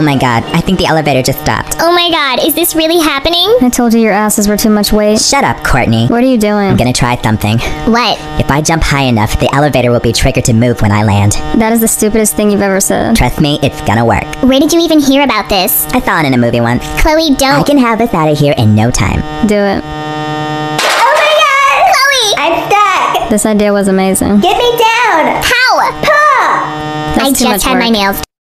Oh my god, I think the elevator just stopped. Oh my god, is this really happening? I told you your asses were too much weight. Shut up, Courtney. What are you doing? I'm gonna try something. What? If I jump high enough, the elevator will be triggered to move when I land. That is the stupidest thing you've ever said. Trust me, it's gonna work. Where did you even hear about this? I saw it in a movie once. Chloe, don't. I can have us out of here in no time. Do it. Oh my god! Chloe! I'm stuck! This idea was amazing. Get me down! How? That's I too just much had my nails